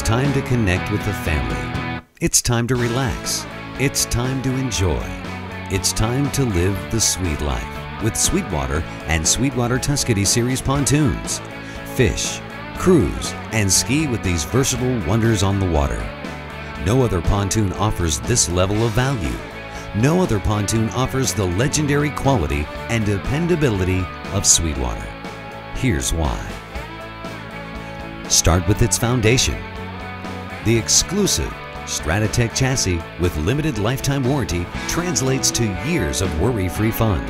to connect with the family. It's time to relax. It's time to enjoy. It's time to live the sweet life with Sweetwater and Sweetwater Tuscany Series pontoons. Fish, cruise, and ski with these versatile wonders on the water. No other pontoon offers this level of value. No other pontoon offers the legendary quality and dependability of Sweetwater. Here's why. Start with its foundation. The exclusive Stratotech chassis with limited lifetime warranty translates to years of worry-free fun.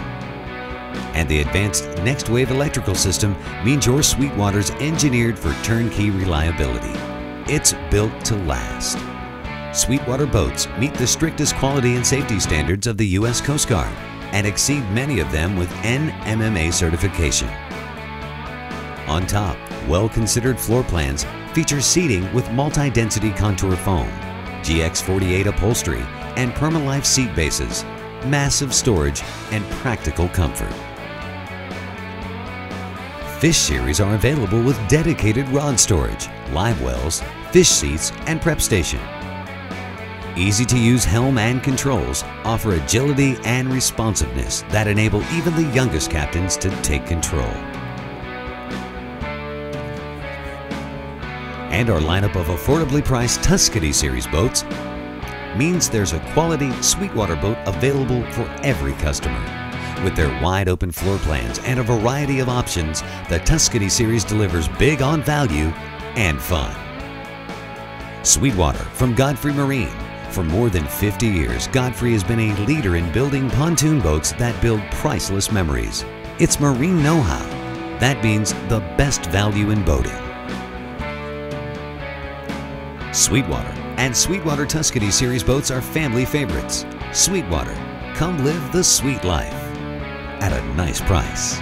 And the advanced Next Wave electrical system means your Sweetwater's engineered for turnkey reliability. It's built to last. Sweetwater boats meet the strictest quality and safety standards of the U.S. Coast Guard and exceed many of them with NMMA certification. On top, well-considered floor plans feature seating with multi-density contour foam, GX48 upholstery, and Permalife seat bases, massive storage, and practical comfort. Fish series are available with dedicated rod storage, live wells, fish seats, and prep station. Easy to use helm and controls offer agility and responsiveness that enable even the youngest captains to take control. And our lineup of affordably priced Tuscany Series boats means there's a quality Sweetwater boat available for every customer. With their wide open floor plans and a variety of options, the Tuscany Series delivers big on value and fun. Sweetwater from Godfrey Marine. For more than 50 years, Godfrey has been a leader in building pontoon boats that build priceless memories. It's marine know-how. That means the best value in boating. Sweetwater and Sweetwater Tuscany Series boats are family favorites. Sweetwater, come live the sweet life at a nice price.